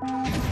you